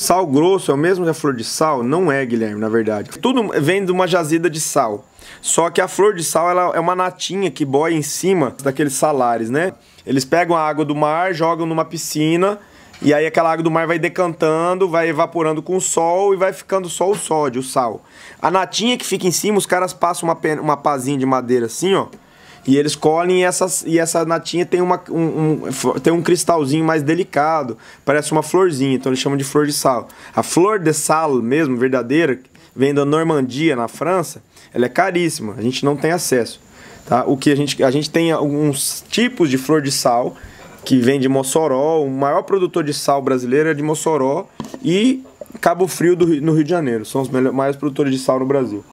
Sal grosso é o mesmo que a flor de sal? Não é, Guilherme, na verdade. Tudo vem de uma jazida de sal. Só que a flor de sal ela é uma natinha que boia em cima daqueles salares, né? Eles pegam a água do mar, jogam numa piscina e aí aquela água do mar vai decantando, vai evaporando com o sol e vai ficando só o sódio, o sal. A natinha que fica em cima, os caras passam uma, uma pazinha de madeira assim, ó e eles colhem e, essas, e essa natinha tem, uma, um, um, tem um cristalzinho mais delicado, parece uma florzinha, então eles chamam de flor de sal. A flor de sal mesmo, verdadeira, vem da Normandia, na França, ela é caríssima, a gente não tem acesso. Tá? O que a gente, a gente tem alguns tipos de flor de sal, que vem de Mossoró, o maior produtor de sal brasileiro é de Mossoró, e Cabo Frio do, no Rio de Janeiro, são os maiores produtores de sal no Brasil.